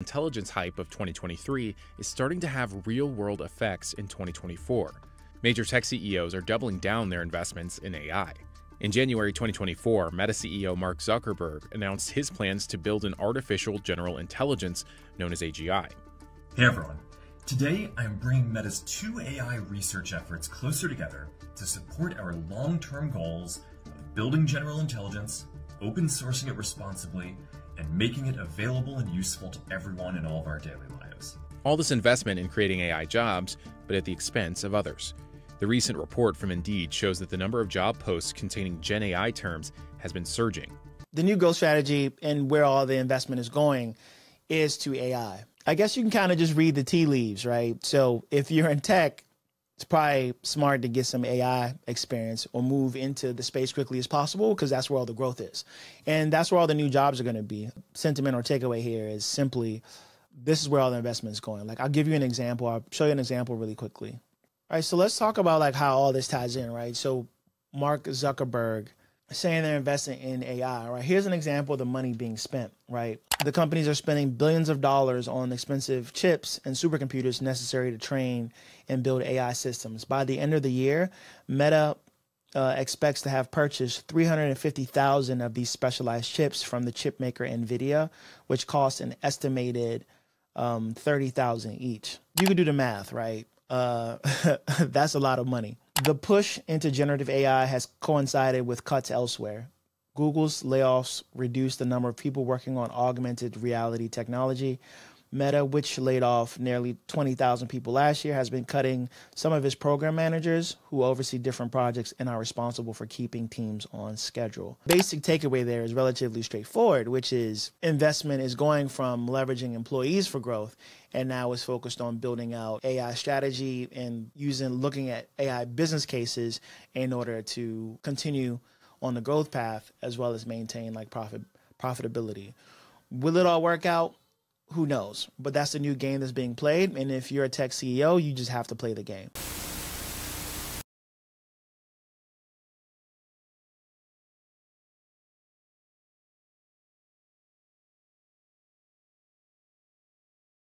intelligence hype of 2023 is starting to have real world effects in 2024. Major tech CEOs are doubling down their investments in AI. In January 2024, Meta CEO Mark Zuckerberg announced his plans to build an artificial general intelligence known as AGI. Hey everyone. Today I am bringing Meta's two AI research efforts closer together to support our long term goals of building general intelligence, open sourcing it responsibly, and making it available and useful to everyone in all of our daily lives. All this investment in creating AI jobs, but at the expense of others. The recent report from Indeed shows that the number of job posts containing Gen AI terms has been surging. The new growth strategy and where all the investment is going is to AI. I guess you can kind of just read the tea leaves, right? So if you're in tech, it's probably smart to get some AI experience or move into the space quickly as possible because that's where all the growth is. And that's where all the new jobs are going to be. Sentiment or takeaway here is simply this is where all the investment is going. Like I'll give you an example. I'll show you an example really quickly. All right, so let's talk about like how all this ties in, right? So Mark Zuckerberg saying they're investing in AI, right? Here's an example of the money being spent, right? The companies are spending billions of dollars on expensive chips and supercomputers necessary to train and build AI systems. By the end of the year, Meta uh, expects to have purchased 350,000 of these specialized chips from the chip maker Nvidia, which costs an estimated um, 30,000 each. You could do the math, right? Uh, that's a lot of money. The push into generative AI has coincided with cuts elsewhere. Google's layoffs reduced the number of people working on augmented reality technology. Meta, which laid off nearly 20,000 people last year, has been cutting some of its program managers who oversee different projects and are responsible for keeping teams on schedule. Basic takeaway there is relatively straightforward, which is investment is going from leveraging employees for growth and now is focused on building out AI strategy and using looking at AI business cases in order to continue on the growth path as well as maintain like profit profitability. Will it all work out? Who knows? But that's the new game that's being played. And if you're a tech CEO, you just have to play the game.